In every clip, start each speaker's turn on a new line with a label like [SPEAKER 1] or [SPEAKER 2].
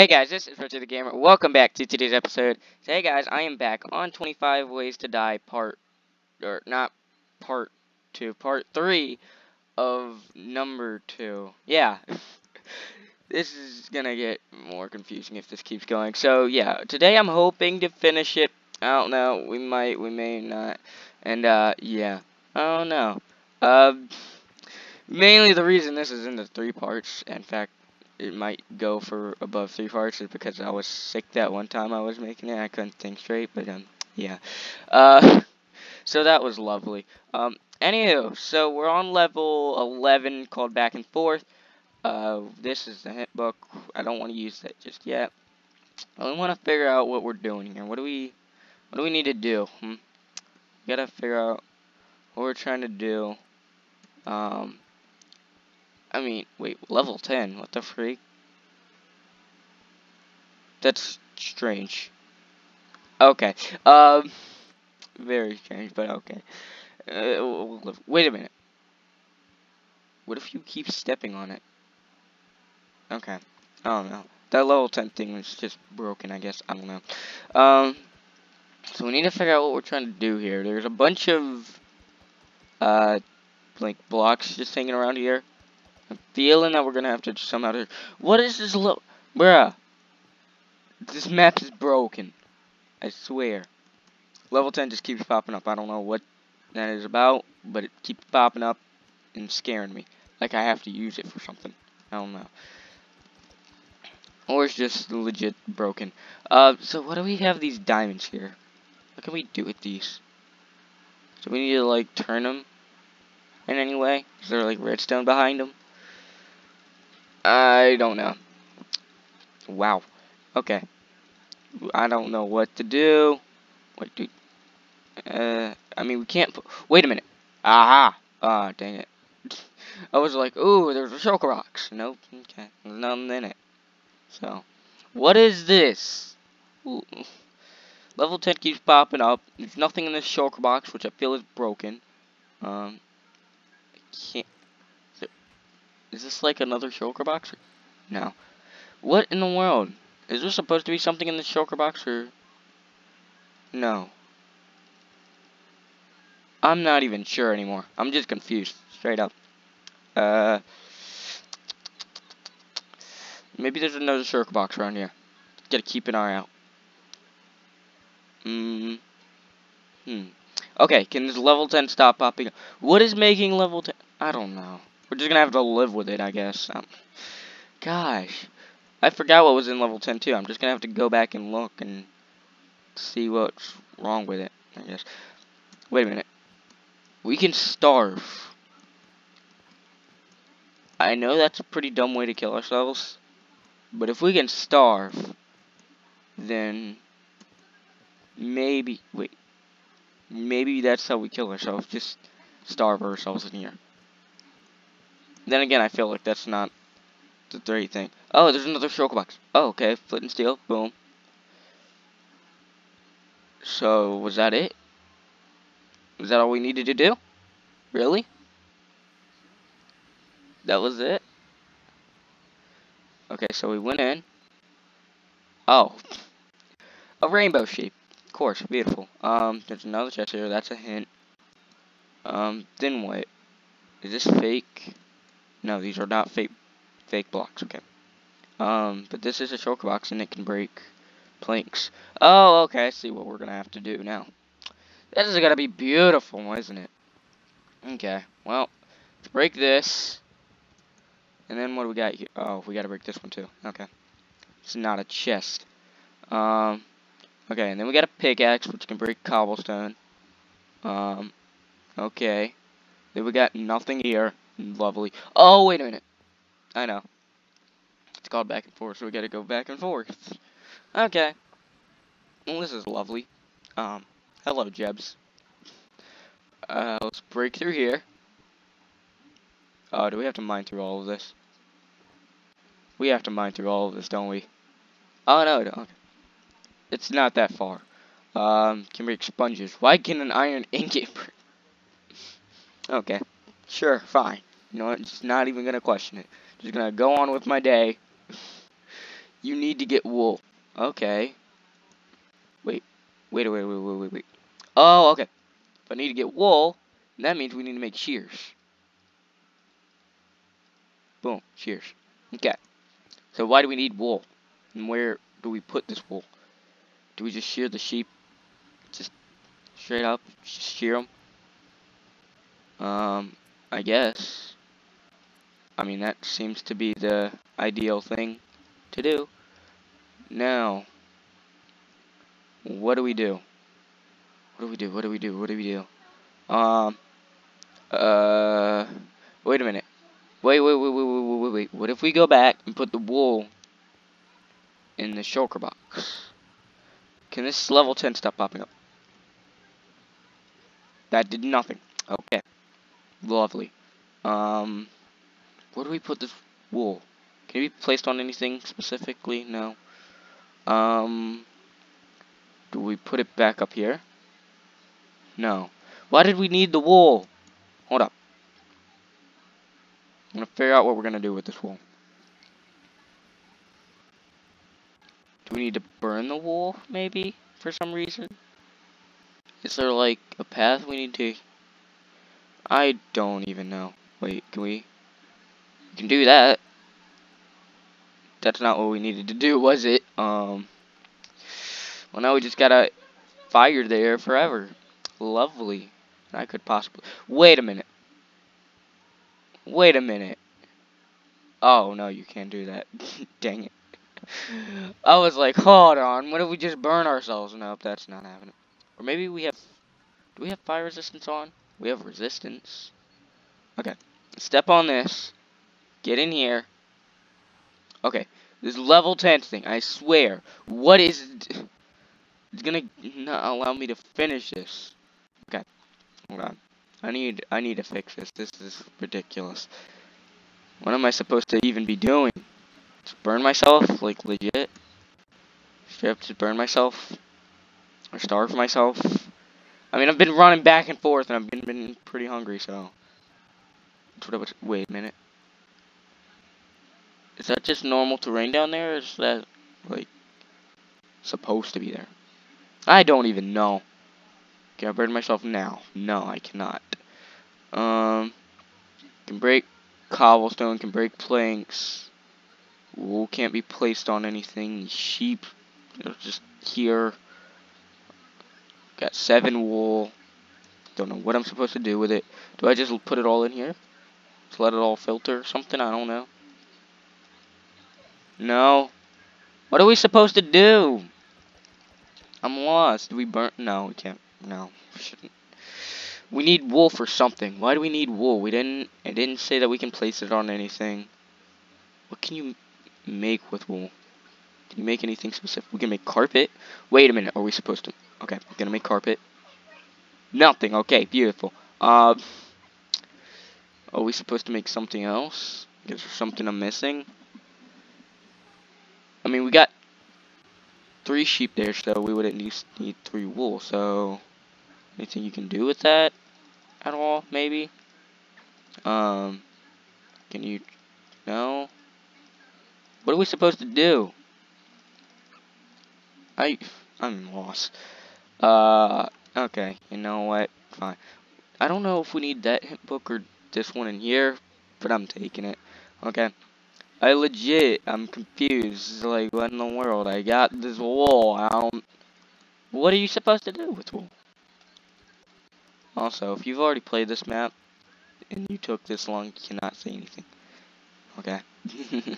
[SPEAKER 1] Hey guys, this is Reggie the Gamer. Welcome back to today's episode. So hey guys, I am back on 25 Ways to Die part, or not part 2, part 3 of number 2. Yeah, this is gonna get more confusing if this keeps going. So yeah, today I'm hoping to finish it. I don't know, we might, we may not. And uh, yeah, I don't know. Um, mainly the reason this is into three parts, in fact, it might go for above three parts is because I was sick that one time I was making it. I couldn't think straight, but um, yeah. Uh, so that was lovely. Um, anywho, so we're on level 11 called Back and Forth. Uh, this is the hint book. I don't want to use that just yet. I want to figure out what we're doing here. What do we, what do we need to do? Hmm? Gotta figure out what we're trying to do. Um, I mean, wait, level 10, what the freak? That's strange. Okay, um, very strange, but okay. Uh, wait a minute. What if you keep stepping on it? Okay, I don't know. That level 10 thing was just broken, I guess. I don't know. Um, so we need to figure out what we're trying to do here. There's a bunch of, uh, like, blocks just hanging around here. Feeling that we're gonna have to somehow do. What is this little, bruh? This map is broken. I swear. Level 10 just keeps popping up. I don't know what that is about, but it keeps popping up and scaring me. Like I have to use it for something. I don't know. Or it's just legit broken. Uh, so what do we have these diamonds here? What can we do with these? Do we need to, like, turn them in any way? Is there, like, redstone behind them? I don't know. Wow. Okay. I don't know what to do. Wait, dude. Uh, I mean, we can't. Wait a minute. Aha. Ah, dang it. I was like, ooh, there's a shulker box. Nope. Okay. There's nothing in it. So, what is this? Ooh. Level 10 keeps popping up. There's nothing in this shulker box, which I feel is broken. Um, I can't. Is this like another shulker box? No. What in the world? Is there supposed to be something in the shulker box or... No. I'm not even sure anymore. I'm just confused. Straight up. Uh... Maybe there's another shulker box around here. Gotta keep an eye out. Hmm. Hmm. Okay, can this level 10 stop popping up? What is making level 10? I don't know. We're just gonna have to live with it, I guess. Um, gosh. I forgot what was in level 10 too. I'm just gonna have to go back and look and see what's wrong with it, I guess. Wait a minute. We can starve. I know that's a pretty dumb way to kill ourselves. But if we can starve, then maybe, wait, maybe that's how we kill ourselves. Just starve ourselves in here. Then again, I feel like that's not the great thing. Oh, there's another shulker box. Oh, okay. Flint and steel. Boom. So, was that it? Was that all we needed to do? Really? That was it? Okay, so we went in. Oh. A rainbow shape. Of course, beautiful. Um, there's another chest here. That's a hint. Um, then what? Is this fake? No, these are not fake fake blocks, okay. Um, but this is a shulker box and it can break planks. Oh, okay, I see what we're gonna have to do now. This is gonna be beautiful, isn't it? Okay, well, break this. And then what do we got here? Oh, we gotta break this one too. Okay. It's not a chest. Um, okay, and then we got a pickaxe, which can break cobblestone. Um, okay. Then we got nothing here. Lovely. Oh, wait a minute. I know. It's called back and forth, so we gotta go back and forth. Okay. Well, this is lovely. Um, hello, Jebs. Uh, let's break through here. Oh, do we have to mine through all of this? We have to mine through all of this, don't we? Oh, no, don't. It's not that far. Um, can break sponges. Why can an iron ingot? Okay. Sure, fine. You know what? Just not even gonna question it. Just gonna go on with my day. You need to get wool. Okay. Wait. Wait, wait, wait, wait, wait, wait. Oh, okay. If I need to get wool, that means we need to make shears. Boom. Shears. Okay. So why do we need wool? And where do we put this wool? Do we just shear the sheep? Just straight up? Just shear them? Um, I guess. I mean, that seems to be the ideal thing to do. Now, what do we do? What do we do? What do we do? What do we do? Um, uh, wait a minute. Wait, wait, wait, wait, wait, wait, wait. What if we go back and put the wool in the shulker box? Can this level 10 stop popping up? That did nothing. Okay. Lovely. Um, where do we put this wool? Can it be placed on anything specifically? No. Um, do we put it back up here? No. Why did we need the wool? Hold up. I'm gonna figure out what we're gonna do with this wool. Do we need to burn the wool, maybe, for some reason? Is there, like, a path we need to... I don't even know. Wait, can we... We can do that. That's not what we needed to do, was it? Um... Well, now we just gotta fire there forever. Lovely. I could possibly... Wait a minute. Wait a minute. Oh, no, you can't do that. Dang it. I was like, hold on, what if we just burn ourselves? Nope, that's not happening. Or maybe we have... Do we have fire resistance on? We have resistance. Okay. Step on this. Get in here. Okay. This level 10 thing, I swear. What is... It's gonna not allow me to finish this. Okay. Hold on. I need I need to fix this. This is ridiculous. What am I supposed to even be doing? Burn myself? Like legit? Straight up to burn myself? Or starve myself? I mean I've been running back and forth and I've been, been pretty hungry so wait a minute. Is that just normal terrain down there is that like supposed to be there? I don't even know. Can I burn myself now? No, I cannot. Um, can break cobblestone, can break planks. Wool can't be placed on anything. Sheep, just here. Got seven wool. Don't know what I'm supposed to do with it. Do I just put it all in here? Just let it all filter or something? I don't know. No. What are we supposed to do? I'm lost. We burn? No, we can't. No, we shouldn't. We need wool for something. Why do we need wool? We didn't. It didn't say that we can place it on anything. What can you make with wool? Can you make anything specific? We can make carpet. Wait a minute. Are we supposed to? Okay, we're gonna make carpet. Nothing. Okay, beautiful. Uh, are we supposed to make something else? Is there something I'm missing? I mean, we got three sheep there, so we would at least need three wool. So, anything you can do with that at all, maybe? Um, can you, no? What are we supposed to do? I, I'm lost. Uh, okay, you know what, fine. I don't know if we need that book or this one in here, but I'm taking it. Okay. I legit, I'm confused. Like, what in the world? I got this wool. Um, what are you supposed to do with wool? Also, if you've already played this map, and you took this long, you cannot say anything. Okay.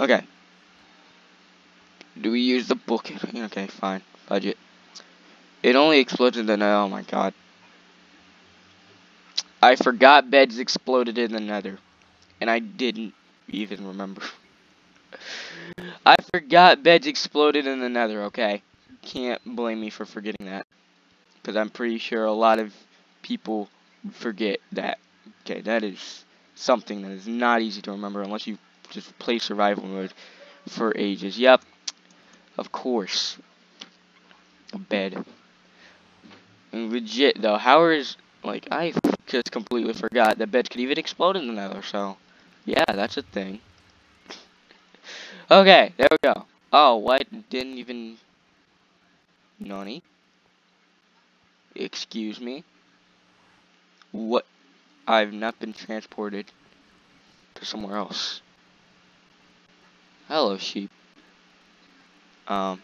[SPEAKER 1] okay. Do we use the book? Okay, fine. Budget. It only exploded in the. Oh my god. I forgot beds exploded in the nether. And I didn't even remember. I forgot beds exploded in the nether, okay? Can't blame me for forgetting that. Because I'm pretty sure a lot of people forget that. Okay, that is something that is not easy to remember unless you just play survival mode for ages. Yep, of course. A bed. And legit though, how is like I just completely forgot that beds could even explode in the nether, so yeah, that's a thing. Okay, there we go. Oh, what? Didn't even... Nani? Excuse me? What? I've not been transported to somewhere else. Hello, sheep. Um...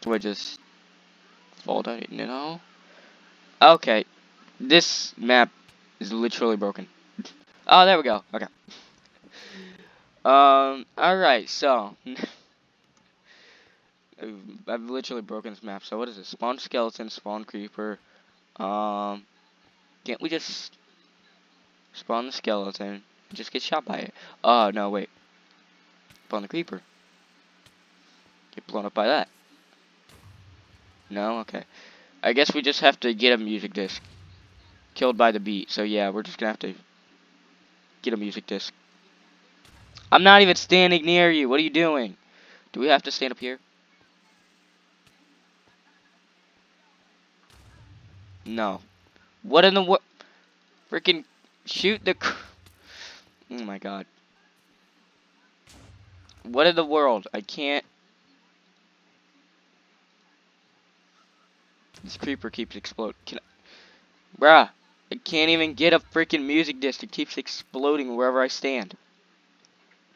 [SPEAKER 1] Do I just fall down? No. Okay. This map is literally broken. Oh, there we go. Okay. Um, alright, so. I've literally broken this map. So what is it? Spawn skeleton, spawn creeper. Um, can't we just spawn the skeleton just get shot by it? Oh, no, wait. Spawn the creeper. Get blown up by that. No? Okay. I guess we just have to get a music disc. Killed by the beat. So yeah, we're just gonna have to get a music disc. I'm not even standing near you. What are you doing? Do we have to stand up here? No. What in the what? Freaking shoot the. oh my god. What in the world? I can't. This creeper keeps exploding. Can I... Bruh. I can't even get a freaking music disc. It keeps exploding wherever I stand.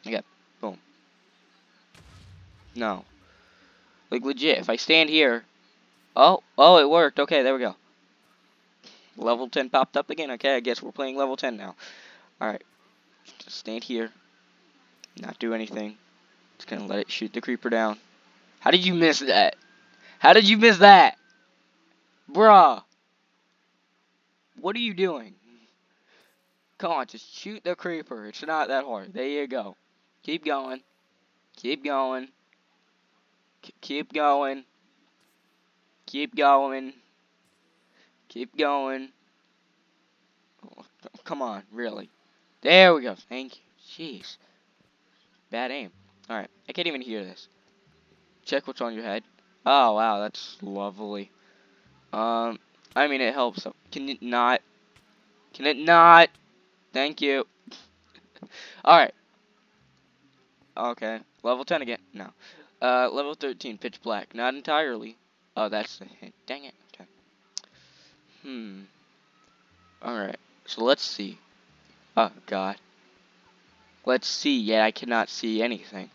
[SPEAKER 1] Okay. Boom. No. Like, legit. If I stand here... Oh. Oh, it worked. Okay, there we go. Level 10 popped up again. Okay, I guess we're playing level 10 now. Alright. Just stand here. Not do anything. Just gonna let it shoot the creeper down. How did you miss that? How did you miss that? Bruh. What are you doing? Come on, just shoot the creeper. It's not that hard. There you go. Keep going. Keep going. C keep going. Keep going. Keep going. Oh, come on, really. There we go. Thank you. Jeez. Bad aim. Alright, I can't even hear this. Check what's on your head. Oh, wow, that's lovely. Um, I mean, it helps. Can it not? Can it not? Thank you. Alright. Okay. Level 10 again. No. Uh, level 13, pitch black. Not entirely. Oh, that's the hint. Dang it. Okay. Hmm. Alright. So let's see. Oh, God. Let's see. Yeah, I cannot see anything.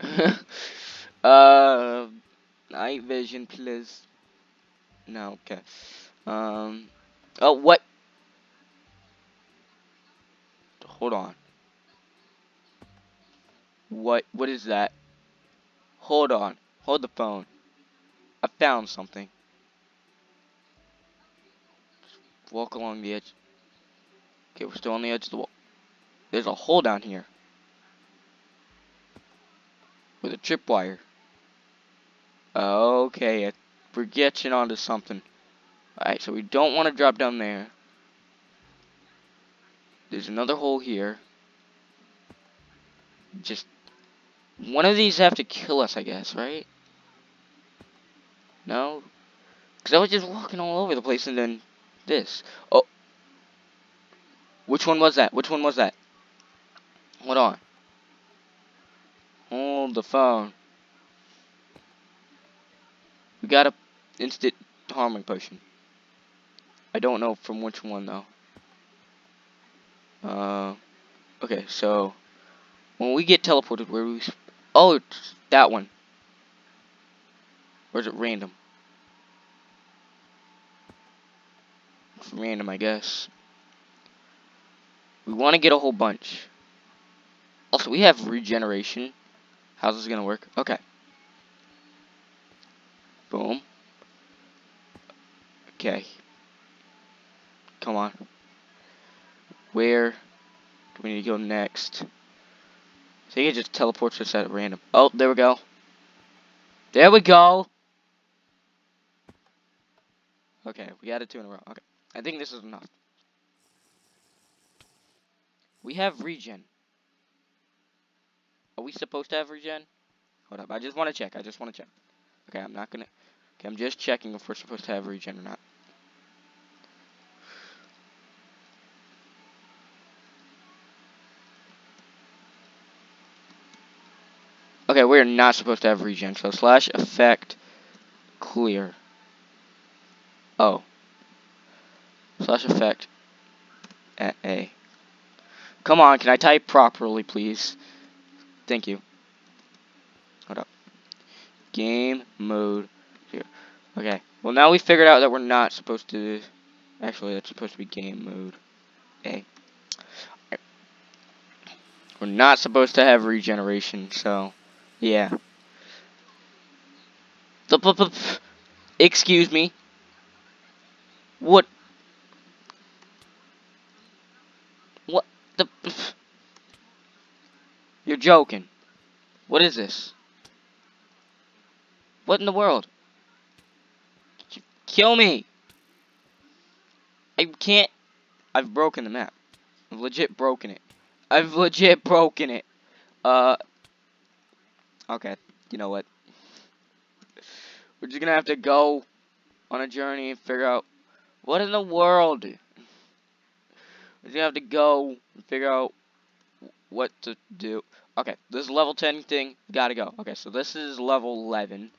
[SPEAKER 1] uh, night vision, please. No, okay. Um, oh, what? Hold on. What, what is that? Hold on. Hold the phone. I found something. Just walk along the edge. Okay, we're still on the edge of the wall. There's a hole down here. With a tripwire. Okay, we're getting onto something. Alright, so we don't want to drop down there. There's another hole here. Just one of these have to kill us, I guess, right? No? Because I was just walking all over the place and then this. Oh. Which one was that? Which one was that? Hold on. Hold the phone. We got a instant harming potion. I don't know from which one though. Uh, okay, so when we get teleported, where we? Oh, it's that one. Or is it random? Random, I guess. We want to get a whole bunch. Also, we have regeneration. How's this gonna work? Okay. Boom. Okay. Come on. Where do we need to go next? Think it just teleports us at random. Oh, there we go. There we go. Okay, we it two in a row. Okay. I think this is enough. We have regen. Are we supposed to have regen? Hold up. I just want to check. I just want to check. Okay, I'm not going to... Okay, I'm just checking if we're supposed to have regen or not. Okay, we're not supposed to have regen, so slash effect clear. Oh. Slash effect at A. Come on, can I type properly, please? Thank you. Hold up. Game mode here. Okay. Well, now we figured out that we're not supposed to... Actually, that's supposed to be game mode A. We're not supposed to have regeneration, so... Yeah. Excuse me. What? What the? You're joking. What is this? What in the world? Kill me! I can't... I've broken the map. I've legit broken it. I've legit broken it. Uh... Okay, you know what? We're just gonna have to go on a journey and figure out what in the world. We're gonna have to go and figure out what to do. Okay, this level 10 thing, gotta go. Okay, so this is level 11.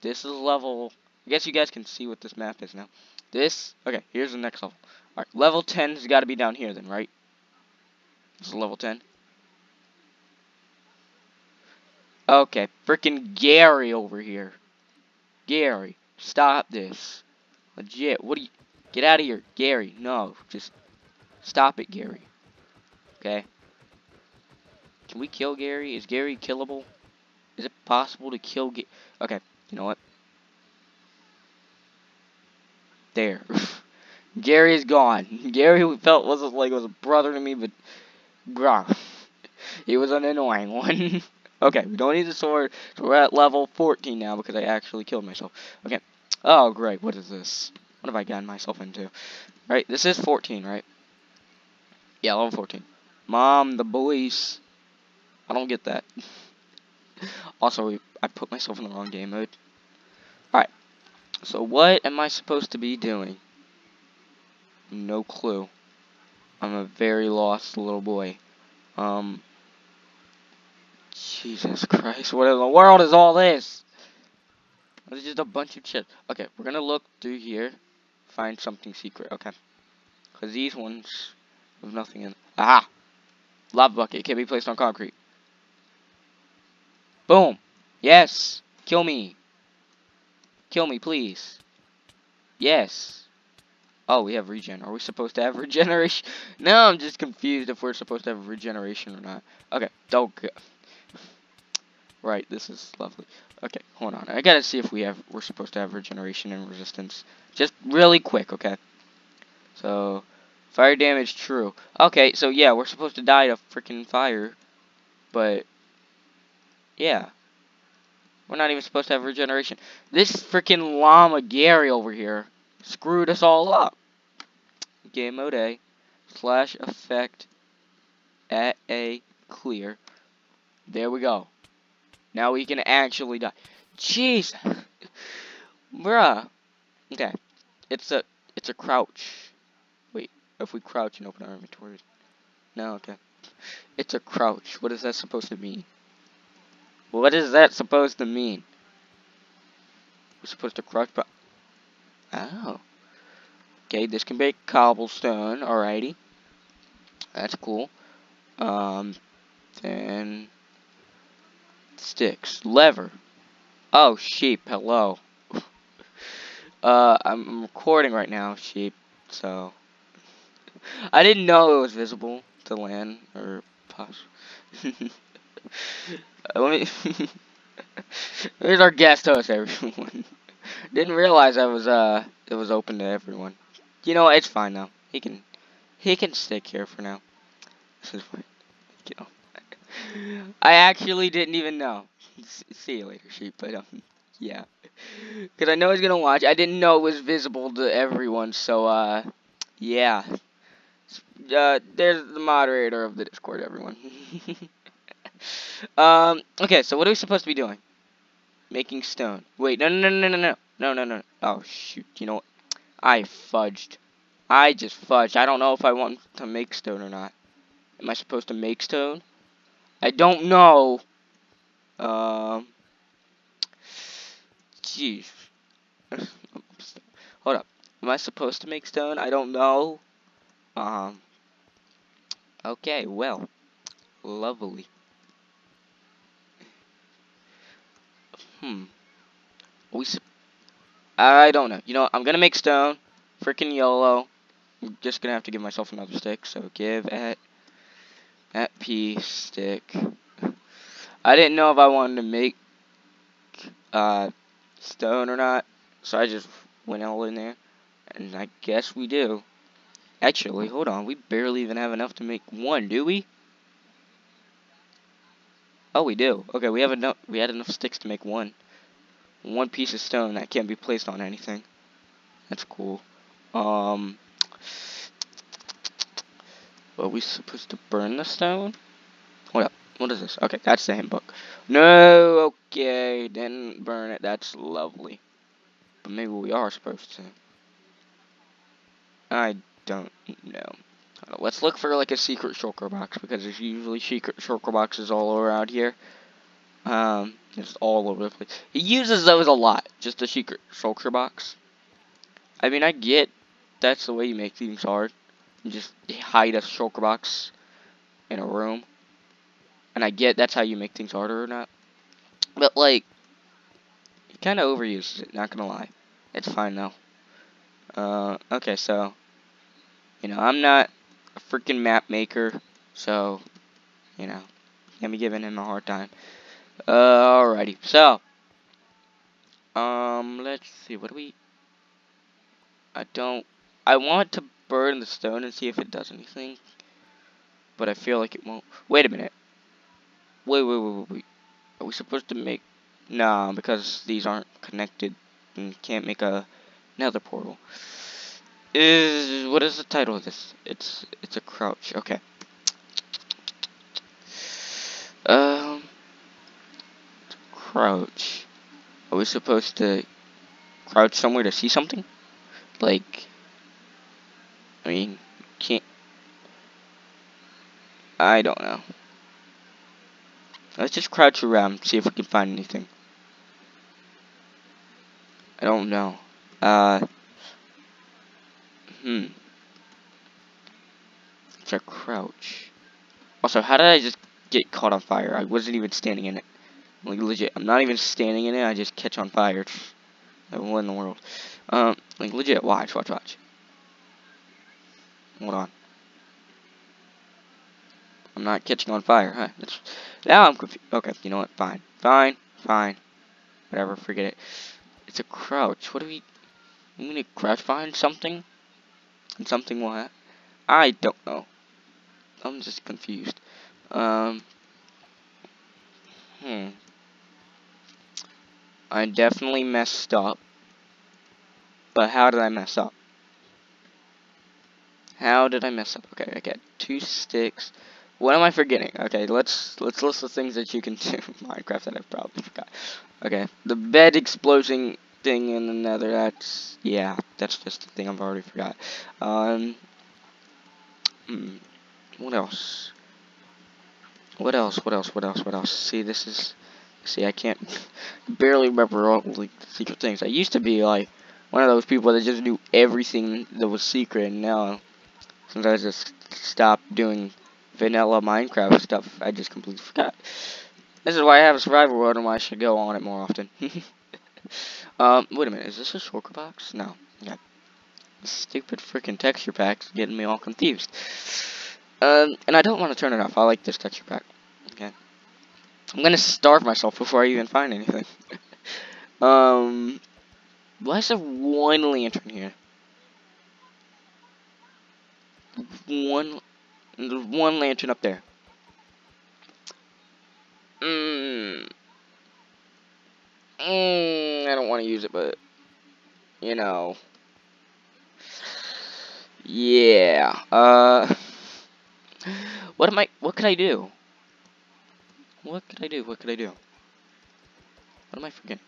[SPEAKER 1] This is level... I guess you guys can see what this map is now. This... Okay, here's the next level. Alright, level 10 has got to be down here then, right? This is level 10. Okay, freaking Gary over here. Gary, stop this. Legit, what do you... Get out of here, Gary. No, just stop it, Gary. Okay? Can we kill Gary? Is Gary killable? Is it possible to kill Gary? Okay, you know what? There. Gary is gone. Gary felt was like was a brother to me, but bruh, he was an annoying one. Okay, we don't need the sword, so we're at level 14 now because I actually killed myself. Okay. Oh, great. What is this? What have I gotten myself into? Right, this is 14, right? Yeah, level 14. Mom, the boys. I don't get that. also, I put myself in the wrong game mode. Alright. So what am I supposed to be doing? No clue. I'm a very lost little boy. Um, Jesus Christ, what in the world is all this? It's just a bunch of shit. Okay, we're gonna look through here, find something secret, okay? Because these ones have nothing in Aha! Lava bucket can be placed on concrete. Boom! Yes! Kill me! Kill me, please. Yes. Oh, we have regen. Are we supposed to have regeneration? No, I'm just confused if we're supposed to have regeneration or not. Okay, don't. Right, this is lovely. Okay, hold on. I gotta see if we have we're supposed to have regeneration and resistance. Just really quick, okay? So fire damage true. Okay, so yeah, we're supposed to die to freaking fire. But yeah. We're not even supposed to have regeneration. This freaking llama Gary over here screwed us all up. Game mode A slash effect at A clear. There we go. Now we can actually die. Jeez. Bruh. Okay. It's a it's a crouch. Wait, if we crouch and open our inventory. No, okay. It's a crouch. What is that supposed to mean? What is that supposed to mean? We're supposed to crouch, but... Oh. Okay, this can be cobblestone, alrighty. That's cool. Um, then sticks. Lever. Oh, sheep. Hello. uh, I'm recording right now, sheep. So, I didn't know it was visible to land or pause. Let me. Here's our guest host, everyone. didn't realize I was uh it was open to everyone. You know, it's fine now. He can he can stick here for now. This is fine. You know. I actually didn't even know. See you later, sheep. But um, yeah, because I know he's gonna watch. I didn't know it was visible to everyone, so uh, yeah. Uh, there's the moderator of the Discord, everyone. um, okay, so what are we supposed to be doing? Making stone. Wait, no, no, no, no, no, no, no, no. Oh shoot! You know what? I fudged. I just fudged. I don't know if I want to make stone or not. Am I supposed to make stone? I don't know. Um, jeez. Hold up. Am I supposed to make stone? I don't know. Um. Okay, well. Lovely. Hmm. We. I don't know. You know, I'm gonna make stone. Freaking YOLO. I'm just gonna have to give myself another stick. So give at at P stick. I didn't know if I wanted to make uh stone or not, so I just went all in there, and I guess we do. Actually, hold on. We barely even have enough to make one, do we? Oh, we do. Okay, we have enough. We had enough sticks to make one. One piece of stone that can't be placed on anything. That's cool. Um, are we supposed to burn the stone? What up? What is this? Okay, that's the handbook. No, okay, didn't burn it. That's lovely. But maybe we are supposed to. I don't know. Let's look for like a secret shulker box because there's usually secret shulker boxes all around here. Um, it's all over the place. He uses those a lot, just a secret shulker box. I mean, I get that's the way you make things hard. You just hide a shulker box in a room. And I get that's how you make things harder or not. But, like, he kind of overuses it, not gonna lie. It's fine, though. Uh, okay, so, you know, I'm not a freaking map maker, so, you know, can't be giving him a hard time. Uh, alrighty, so, um, let's see, what do we, I don't, I want to burn the stone and see if it does anything, but I feel like it won't. Wait a minute. Wait, wait, wait, wait, wait. Are we supposed to make, nah, because these aren't connected and can't make a, nether portal. Is, what is the title of this? It's, it's a crouch, okay. Um, crouch. Are we supposed to crouch somewhere to see something? Like, I mean, can't. I don't know. Let's just crouch around, see if we can find anything. I don't know. Uh. Hmm. It's a crouch. Also, how did I just get caught on fire? I wasn't even standing in it. Like, legit. I'm not even standing in it, I just catch on fire. What in the world? Um, like, legit. Watch, watch, watch. Hold on. I'm not catching on fire, huh? That's, now I'm confused. Okay, you know what? Fine. Fine. Fine. Whatever, forget it. It's a crouch. What do we... Need to crouch find something? And something what? I don't know. I'm just confused. Um... Hmm. I definitely messed up. But how did I mess up? How did I mess up? Okay, I got two sticks. What am I forgetting? Okay, let's let's list the things that you can do in Minecraft that I probably forgot. Okay, the bed explosion thing in the nether, that's, yeah, that's just the thing I've already forgot. Um, hmm, what else? What else, what else, what else, what else? See, this is, see, I can't barely remember all the secret things. I used to be, like, one of those people that just knew everything that was secret, and now since I just stopped doing vanilla Minecraft stuff, I just completely forgot. This is why I have a survival world and why I should go on it more often. um, wait a minute, is this a shulker box? No. Yeah. Stupid freaking texture pack's getting me all confused. Um, and I don't want to turn it off. I like this texture pack. Okay. I'm gonna starve myself before I even find anything. um, why is there one lantern here? One one lantern up there. Mmm. Mmm, I don't want to use it, but, you know. Yeah, uh, what am I, what could I do? What could I do, what could I do? What am I forgetting?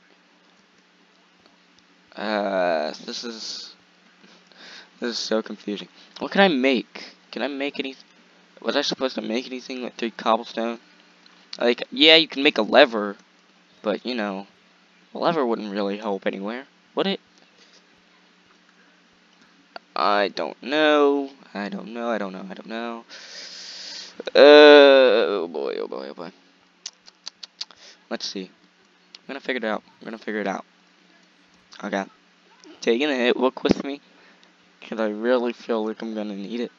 [SPEAKER 1] Uh, this is, this is so confusing. What can I make? Can I make any... Was I supposed to make anything with three cobblestone? Like, yeah, you can make a lever, but, you know, a lever wouldn't really help anywhere, would it? I don't know. I don't know. I don't know. I don't know. Uh, oh boy, oh boy, oh boy. Let's see. I'm gonna figure it out. I'm gonna figure it out. Okay. Taking a hit. Look with me. Because I really feel like I'm gonna need it.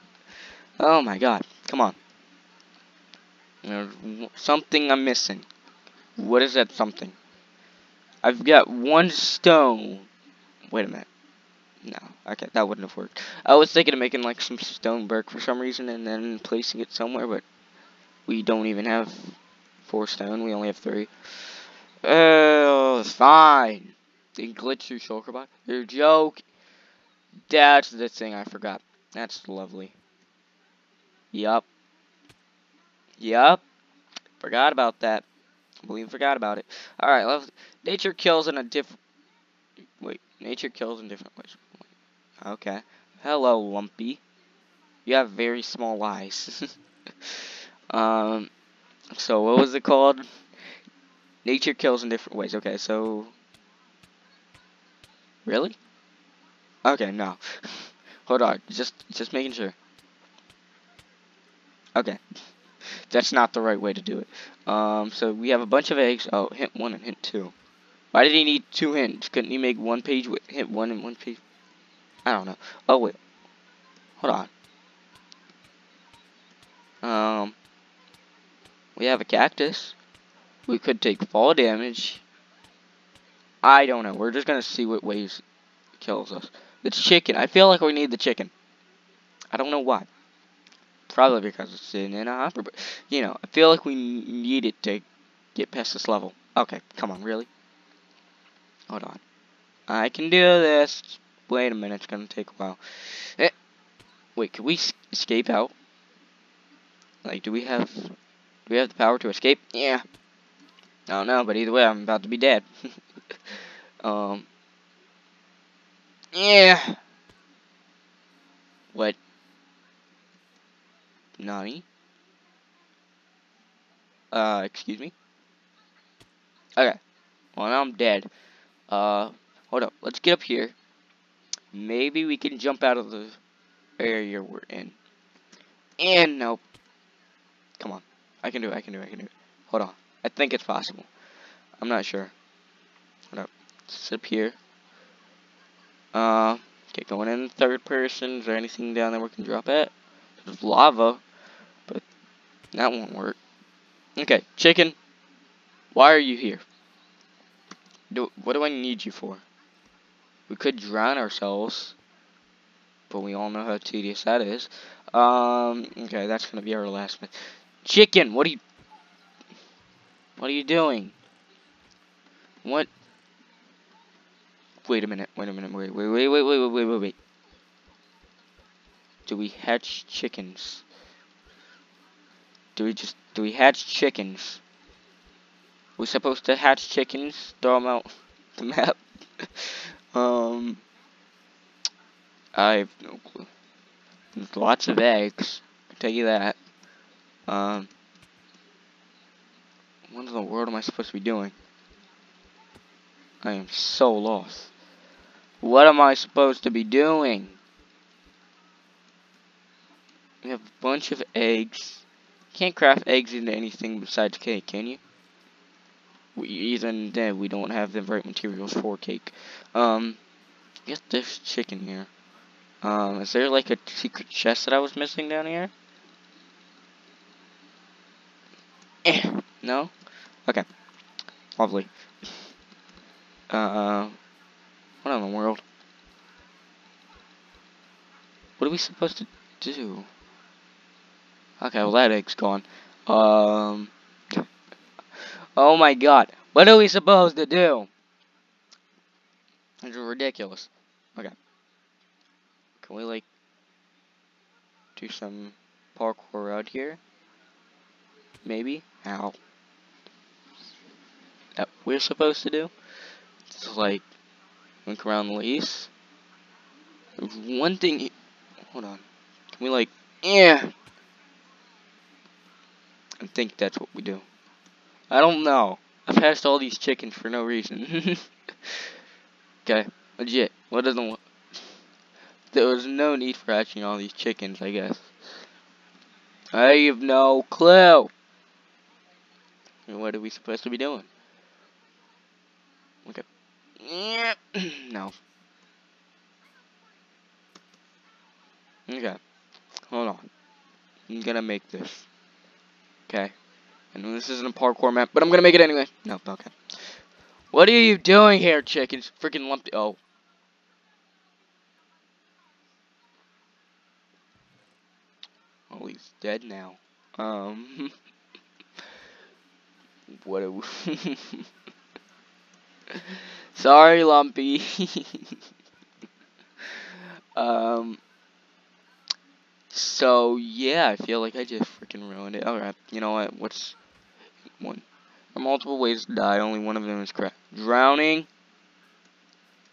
[SPEAKER 1] Oh my god. Come on. There's something I'm missing. What is that something? I've got one stone. Wait a minute. No. Okay, that wouldn't have worked. I was thinking of making like some stone brick for some reason and then placing it somewhere, but we don't even have four stone. We only have three. Oh, fine. They glitch through shulker box. You're joke. That's the thing I forgot. That's lovely. Yup. Yup. Forgot about that. We forgot about it. Alright, nature kills in a different... Wait, nature kills in different ways. Okay. Hello, Lumpy. You have very small eyes. um, so what was it called? Nature kills in different ways. Okay, so... Really? Okay, no. Hold on, just just making sure. Okay. That's not the right way to do it. Um, so we have a bunch of eggs. Oh, hint one and hint two. Why did he need two hints? Couldn't he make one page with hint one and one page? I don't know. Oh, wait. Hold on. Um, we have a cactus. We could take fall damage. I don't know. We're just going to see what ways kills us. It's chicken. I feel like we need the chicken. I don't know why. Probably because it's in a hopper, but, you know, I feel like we need it to get past this level. Okay, come on, really? Hold on. I can do this. Wait a minute, it's gonna take a while. Eh. Wait, can we escape out? Like, do we have... Do we have the power to escape? Yeah. I don't know, but either way, I'm about to be dead. um... Yeah. What? Nani? Uh, excuse me? Okay. Well, now I'm dead. Uh, hold up. Let's get up here. Maybe we can jump out of the area we're in. And nope. Come on. I can do it. I can do it. I can do it. Hold on. I think it's possible. I'm not sure. Hold up. Sit up here. Uh, okay, going in third person. Is there anything down there we can drop at? There's lava. But that won't work. Okay, chicken. Why are you here? Do, what do I need you for? We could drown ourselves. But we all know how tedious that is. Um, okay, that's gonna be our last one. Chicken, what are you... What are you doing? What? Wait a minute, wait a minute, wait, wait, wait, wait, wait, wait, wait, wait. Do we hatch chickens? Do we just, do we hatch chickens? We're supposed to hatch chickens, throw them out the map? Um, I have no clue. There's lots of eggs. I tell you that. Um, what in the world am I supposed to be doing? I am so lost. What am I supposed to be doing? We have a bunch of eggs. Can't craft eggs into anything besides cake, can you? we, even then we don't have the right materials for cake. Um, get this chicken here. Um, is there like a secret chest that I was missing down here? Eh, no? Okay. Lovely. Uh, what in the world? What are we supposed to do? Okay, well that egg's gone. Um, Oh my god. What are we supposed to do? It's ridiculous. Okay. Can we, like, do some parkour out here? Maybe? How? That we're supposed to do? It's like, look around the lease. One thing. Hold on. Can we, like, yeah. I think that's what we do. I don't know. I passed all these chickens for no reason. okay, legit. What doesn't... There was no need for hatching all these chickens, I guess. I have no clue. What are we supposed to be doing? Okay. no. Okay. Hold on. I'm gonna make this. Okay. I know this isn't a parkour map, but I'm gonna make it anyway. No, okay. What are you doing here, chickens? Freaking lumped. Oh. Oh, he's dead now. Um. what a. Sorry, Lumpy. um. So, yeah, I feel like I just freaking ruined it. Alright, you know what? What's one? There are multiple ways to die, only one of them is correct. Drowning?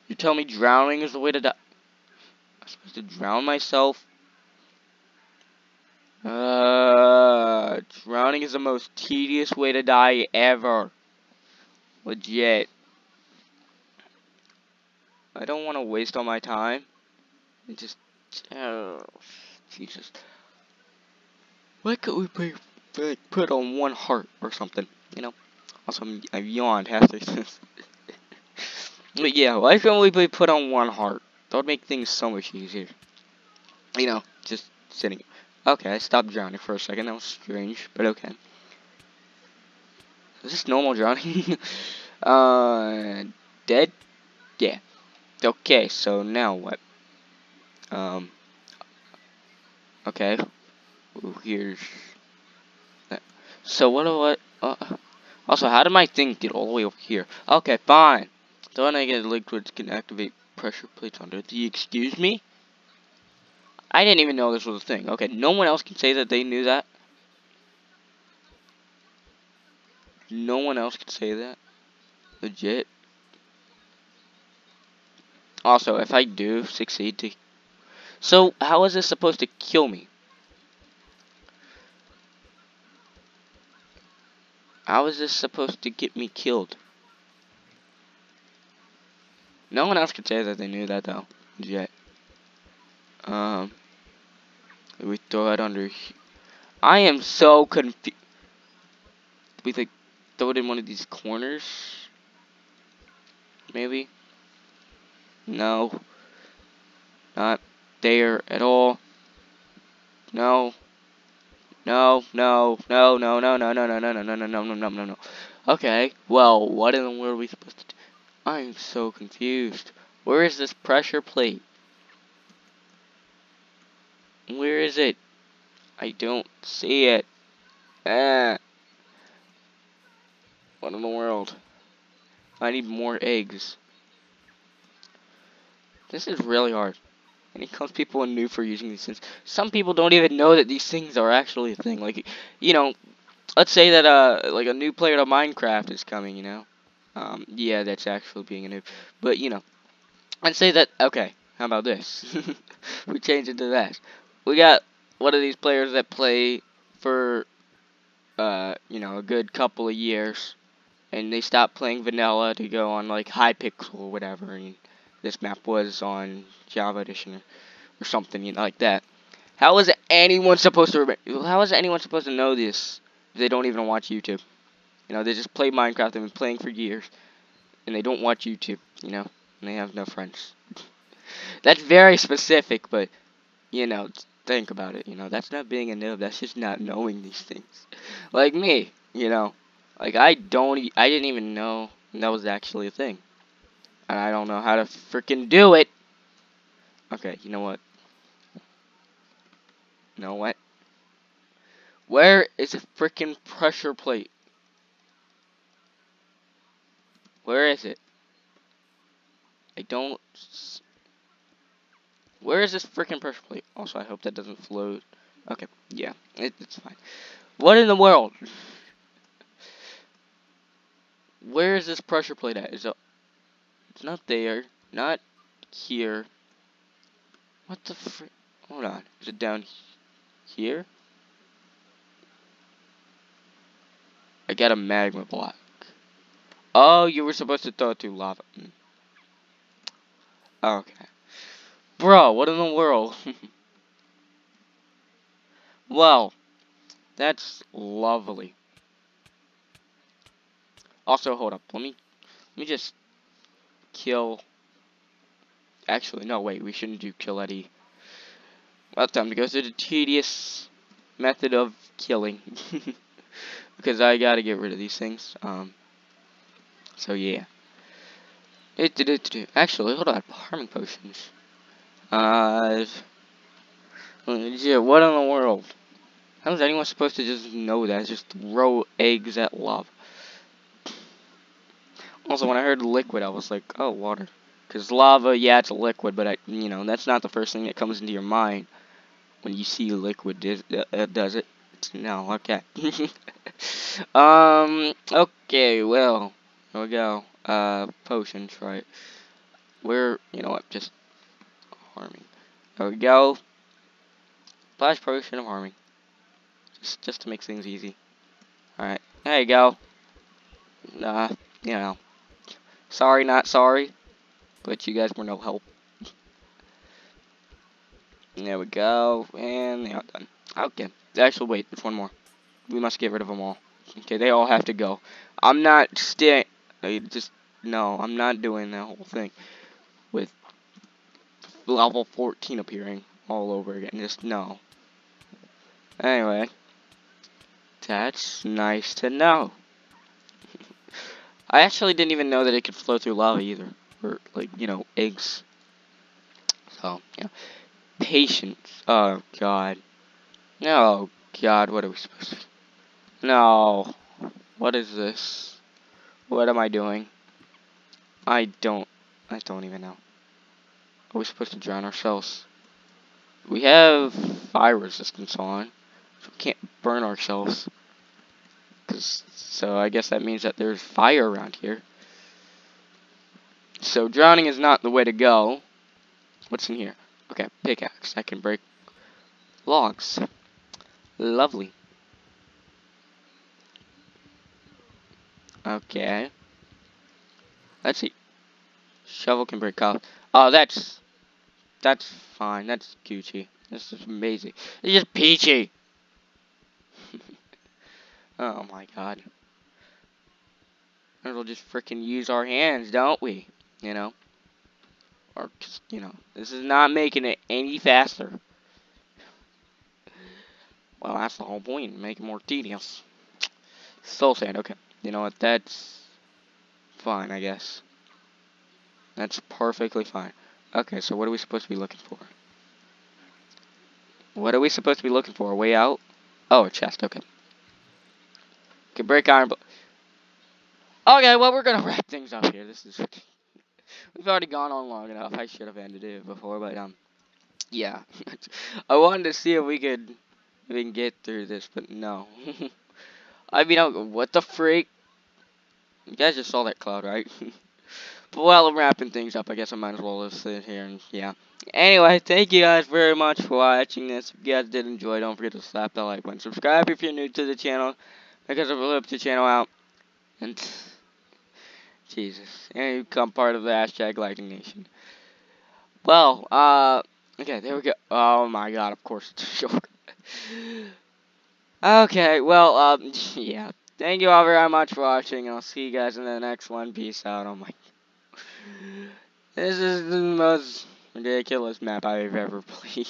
[SPEAKER 1] You tell me drowning is the way to die? I'm supposed to drown myself? Uh, drowning is the most tedious way to die ever. Legit. I don't want to waste all my time. It just, oh. Jesus. Why could we put, put on one heart or something, you know? Also, I'm, I've yawned this. but yeah, why can't we be put on one heart? That would make things so much easier. You know, just sitting. Okay, I stopped drowning for a second. That was strange, but okay. Is this normal drowning? uh, dead? Yeah. Okay, so now what? Um, Okay. Ooh, here's that. So what do I? Uh, also, how did my thing get all the way over here? Okay, fine. I get liquids can activate pressure plates under the. Excuse me. I didn't even know this was a thing. Okay, no one else can say that they knew that. No one else can say that. Legit. Also, if I do succeed to so, how is this supposed to kill me? How is this supposed to get me killed? No one else could say that they knew that though, yet. Um, we throw it under. I am so confused. We like throw it in one of these corners. Maybe. No. Not there at all. No. No, no, no, no, no, no, no, no, no, no, no, no, no, no, no, no, no. Okay, well, what in the world are we supposed to do? I'm so confused. Where is this pressure plate? Where is it? I don't see it. Ah. What in the world? I need more eggs. This is really hard. And he calls people a noob for using these things. Some people don't even know that these things are actually a thing. Like, you know, let's say that, uh, like a new player to Minecraft is coming, you know. Um, yeah, that's actually being a noob. But, you know, let's say that, okay, how about this? we change it to that. We got one of these players that play for, uh, you know, a good couple of years. And they stop playing vanilla to go on, like, Hypixel or whatever. And, this map was on Java Edition or something like that. How is anyone supposed to how is anyone supposed to know this if they don't even watch YouTube? You know, they just play Minecraft, they've been playing for years, and they don't watch YouTube, you know, and they have no friends. that's very specific, but, you know, think about it, you know, that's not being a noob, that's just not knowing these things. like me, you know, like I don't, I didn't even know that was actually a thing. And I don't know how to freaking do it. Okay, you know what? You know what? Where is a freaking pressure plate? Where is it? I don't... Where is this freaking pressure plate? Also, I hope that doesn't float. Okay, yeah, it, it's fine. What in the world? Where is this pressure plate at? Is it it's not there. Not here. What the fr- Hold on. Is it down here? I got a magma block. Oh, you were supposed to throw it through lava. Mm. Okay. Bro, what in the world? well, that's lovely. Also, hold up. Let me let me just kill. Actually, no. Wait, we shouldn't do kill Eddie. Well, time to go through the tedious method of killing because I gotta get rid of these things. Um. So yeah. It did it. Actually, hold on. Harming potions. Uh. Yeah. What in the world? How is anyone supposed to just know that? Just throw eggs at lava. Also, when I heard liquid, I was like, oh, water. Because lava, yeah, it's a liquid, but, I, you know, that's not the first thing that comes into your mind when you see liquid, uh, uh, does it? No, okay. um, okay, well, here we go. Uh, potions, right. We're, you know what, just harming. There we go. Splash potion of harming. Just, just to make things easy. Alright, there you go. Uh, you know. Sorry, not sorry. But you guys were no help. there we go. And they are done. Okay. Actually, wait. There's one more. We must get rid of them all. Okay, they all have to go. I'm not staying. Just, no, I'm not doing that whole thing. With level 14 appearing all over again. Just, no. Anyway. That's nice to know. I actually didn't even know that it could flow through lava either. Or, like, you know, eggs. So, yeah. Patience. Oh, God. Oh, God, what are we supposed to... No. What is this? What am I doing? I don't... I don't even know. Are we supposed to drown ourselves? We have fire resistance on. So we can't burn ourselves. So I guess that means that there's fire around here. So drowning is not the way to go. What's in here? Okay, pickaxe. I can break logs. Lovely. Okay. Let's see. Shovel can break off. Oh, that's... That's fine. That's Gucci. This is amazing. It's just peachy. Oh my god. And we'll just freaking use our hands, don't we? You know? Or, just, you know, this is not making it any faster. Well, that's the whole point, make it more tedious. Soul sand, okay. You know what, that's fine, I guess. That's perfectly fine. Okay, so what are we supposed to be looking for? What are we supposed to be looking for? A way out? Oh, a chest, okay. Can break iron. Okay, well, we're going to wrap things up here. This is... We've already gone on long enough. I should have ended it before, but, um... Yeah. I wanted to see if we could even get through this, but no. I mean, what the freak? You guys just saw that cloud, right? but while I'm wrapping things up, I guess I might as well just sit here and, yeah. Anyway, thank you guys very much for watching this. If you guys did enjoy, don't forget to slap that like button. Subscribe if you're new to the channel because I will help the channel out. And Jesus, and you become part of the hashtag Lightning Nation. Well, uh, okay, there we go. Oh my God, of course it's short. okay, well, um, yeah. Thank you all very much for watching. I'll see you guys in the next one. Peace out. Oh my. This is the most ridiculous map I've ever played.